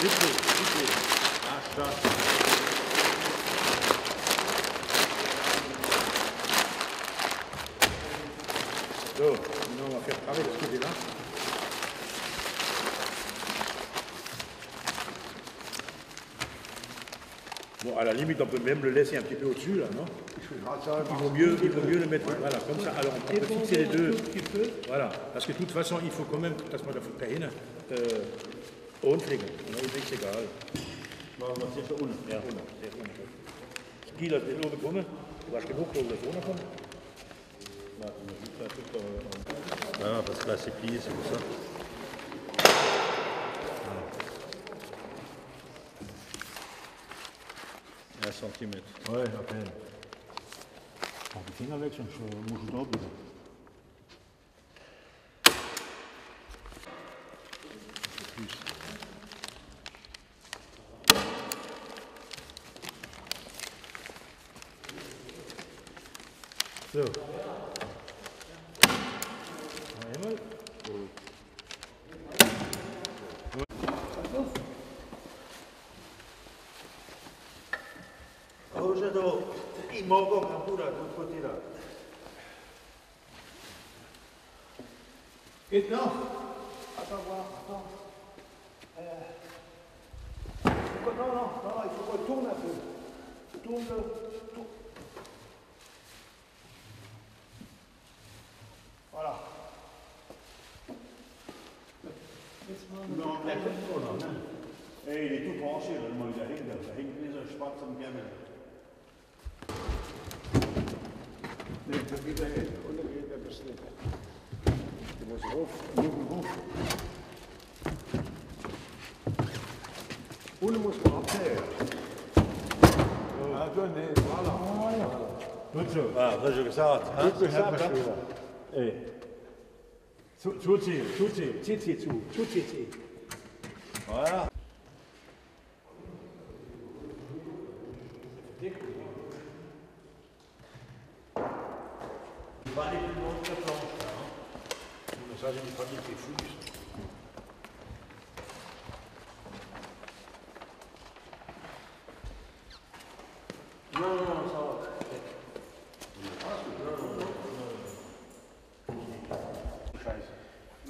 Donc, non, on va faire pareil parce qu'il est là. Bon, à la limite, on peut même le laisser un petit peu au-dessus, là, non il vaut, mieux, il vaut mieux le mettre voilà, comme ça. Alors, on peut fixer les deux. Voilà, parce que de toute façon, il faut quand même, euh, Und fliegen. Das ist egal. Machen wir sicher ohne. Ja, ohne. Sehr ohne. Kiel hat nicht nur bekommen. Du hast genug, wo das ohne kommt. Ja, das Klasse Pi ist so. Ne? Ja, Zentimeter. Oh, okay. Mach die Finger weg, sonst äh, muss ich da bleiben. Peace. So. そう。Hože t a i n m o n o na pura odpotira. Jedno. u A to va, a to. Eh. n e no, no, no, tu na tu. Tu, tu. Voilà. Non, Et il est tout penché, le mot il arrive, il arrive, les je parle comme gamin. Où le mousse par terre Ah, donnez, voilà. Voilà. Good job. Ah, good job. Ça, hein? Good job. zu, zu, zieh, 哎，出出去，出去，出去，出出去去，好呀。Vari piloti a pronta, no? Non sa se mi fa von i fuggi.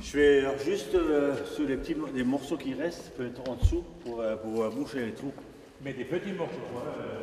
Je vais juste euh, sur les petits morceaux qui restent, peut-être en dessous, pour, boucher les trous. Mais des petits morceaux. Euh,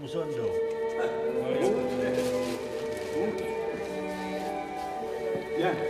Musondo. Yeah.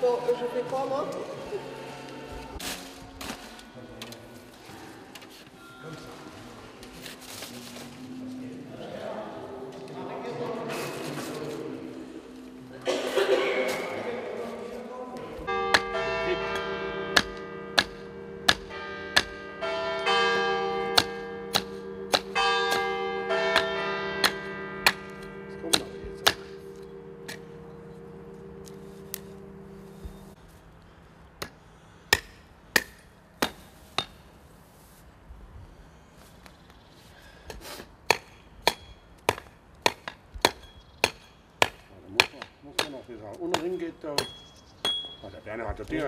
Bon, je fais quoi moi noch dieser unten rin geht. Da. Oh, der Berner ah, hat das Ding.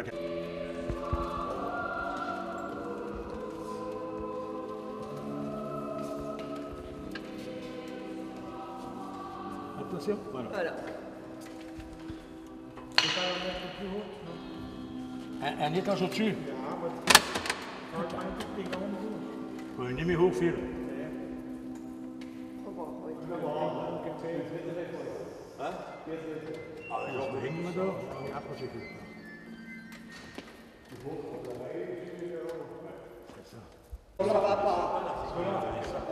Attention, voilà. voilà. C'est pas un étage plus haut un, un étage au-dessus Ja, aber... Gut. Ein Ding hoch. Nimm mich hoch, viel. Aber ich glaube, hängen wir da? Abgeschickelt. Die Die Hochkommerei ist ja auch. Besser.